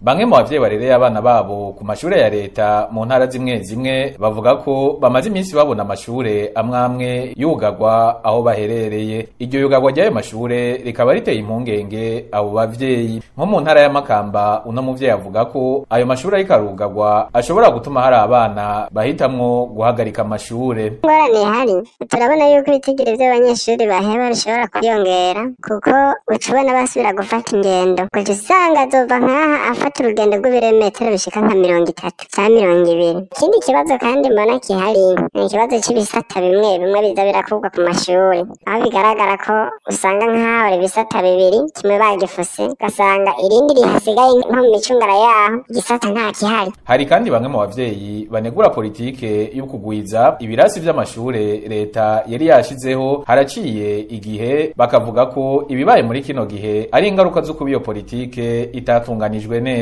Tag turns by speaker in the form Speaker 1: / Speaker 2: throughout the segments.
Speaker 1: bamwe mu bavyeyi barereye abana babo ku mashure ya leta mu ntara zimwe zimwe bavuga ko bamaze iminsi babona amashure amwe amwe yugarwa aho baherereye. Iryo yugarwa ry'ayo mashure rikaba riteye impungenge abo bavyeyi. Nko mu ntara y'amakamba uno muvyeyi avuga ko ayo mashure ariko arugarwa ashobora gutuma hari abana bahitamwo guhagarika amashure.
Speaker 2: Ingorane ihari. Turabona yuko ibitigiri vy'abanyeshuri baheba bishobora kwiyongera kuko uca ubona basubira gufata ingendo. Kuca usanga azova nk'aha afata urugendo rw'ibirometero bishika nka mirongo itatu. Canke mirongo ibiri. Ikindi kibazo kandi mbona kihari ni ikibazo c'ibisata bimwe bimwe biza birakurwa ku mashuri. Aho bigaragara ko usanga nk'aho ibisata bibiri kimwe bagifuse ugasanga irindi rihasigaye nko mu micungara yaho igisata nta kihari.
Speaker 1: Hari kandi bamwe mu bavyeyi banegura politike yo kugwiza ibirasi vy'amashure leta yari yashizeho haraciye igihe bakavuga ko ibibaye muri kino gihe ari ingaruka kuba iyo politike itatunganijwe neza.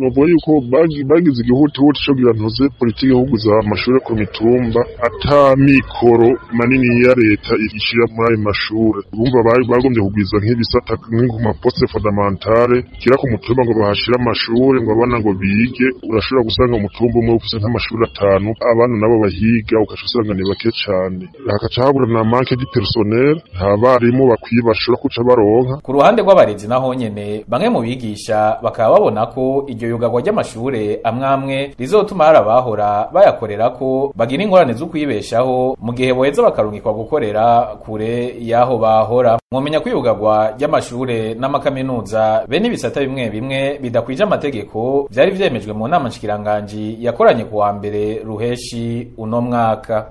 Speaker 3: Novuga yuko bagi- bagize igihutihuti co kugira ntuze politike yo kuguza amashure ku mitumba ata mikoro manini ya leta ishira muri ayo mashure. Bumva bari bagombye kugwiza nk'ibisata nk'ku maposte fondamentale kira ku mutumba ngo bahashire amashure ngo abana ngo bige urashobora gusanga umutumba umwe ufise nk'amashure atanu abana nabo bahiga ugaca usanga ni bake cane. Hagaca habura na manke di personnel nta barimu bakwiye bashobora kuca baronka.
Speaker 1: Ku ruhande rw'abarezi naho nyene bamwe mu bigisha bakaba babona ko iryo yugarwa ry'amashure amwe amwe rizotuma hari abahora bayakorerako bagira ingorane zo kwibeshaho mu gihe boheza bakarungikwa gukorera kure y'aho bahora. Mwomenya ko iyugarwa ry'amashure n'amakaminuza bene ibisata bimwe bimwe bidakwije amategeko vyari vyemejwe mu nama nshikiranganji yakoranye ku wa mbere ruheshi uno mwaka.